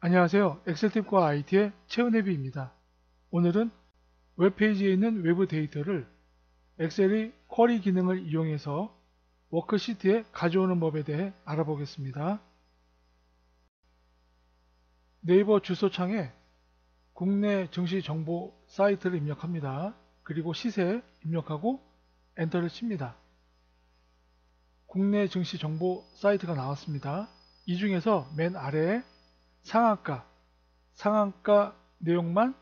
안녕하세요. 엑셀팁과 IT의 최은혜비입니다. 오늘은 웹페이지에 있는 외부 데이터를 엑셀의 쿼리 기능을 이용해서 워크시트에 가져오는 법에 대해 알아보겠습니다. 네이버 주소창에 국내 증시 정보 사이트를 입력합니다. 그리고 시세 입력하고 엔터를 칩니다. 국내 증시 정보 사이트가 나왔습니다. 이 중에서 맨 아래에 상한가, 상한가 내용만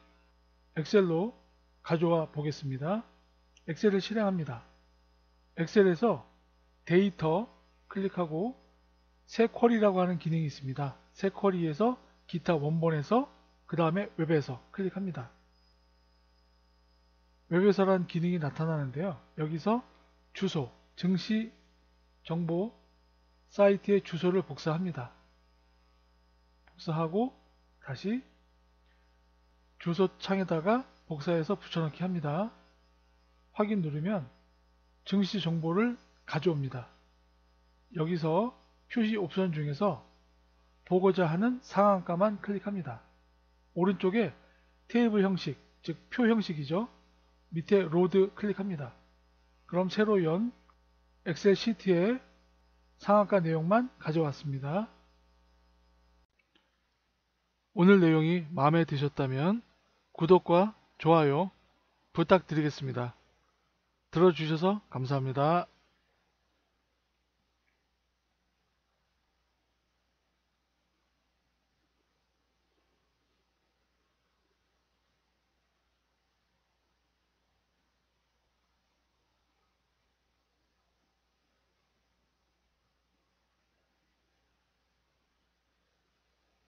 엑셀로 가져와 보겠습니다. 엑셀을 실행합니다. 엑셀에서 데이터 클릭하고 새 쿼리라고 하는 기능이 있습니다. 새 쿼리에서 기타 원본에서 그 다음에 웹에서 클릭합니다. 웹에서란 기능이 나타나는데요. 여기서 주소, 증시 정보 사이트의 주소를 복사합니다. 복사하고 다시 주소 창에다가 복사해서 붙여넣기 합니다. 확인 누르면 증시 정보를 가져옵니다. 여기서 표시 옵션 중에서 보고자 하는 상한가만 클릭합니다. 오른쪽에 테이블 형식, 즉 표 형식이죠. 밑에 Load 클릭합니다. 그럼 새로 연 엑셀 시트에 상한가 내용만 가져왔습니다. 오늘 내용이 마음에 드셨다면 구독과 좋아요 부탁드리겠습니다. 들어주셔서 감사합니다.